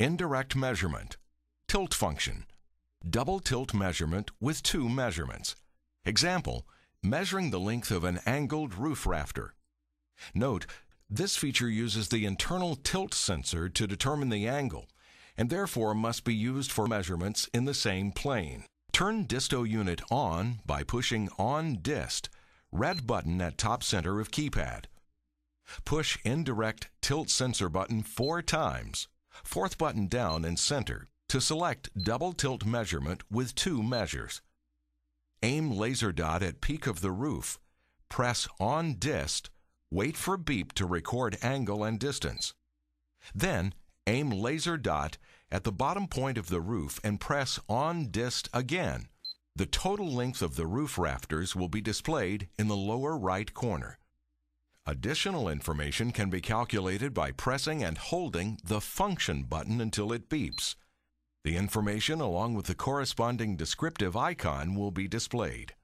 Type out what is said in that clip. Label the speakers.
Speaker 1: indirect measurement, tilt function, double tilt measurement with two measurements. Example, measuring the length of an angled roof rafter. Note, this feature uses the internal tilt sensor to determine the angle and therefore must be used for measurements in the same plane. Turn disto unit on by pushing on dist, red button at top center of keypad. Push indirect tilt sensor button four times, fourth button down and center to select double tilt measurement with two measures. Aim laser dot at peak of the roof, press on dist, wait for beep to record angle and distance. Then aim laser dot at the bottom point of the roof and press on dist again. The total length of the roof rafters will be displayed in the lower right corner. Additional information can be calculated by pressing and holding the function button until it beeps. The information along with the corresponding descriptive icon will be displayed.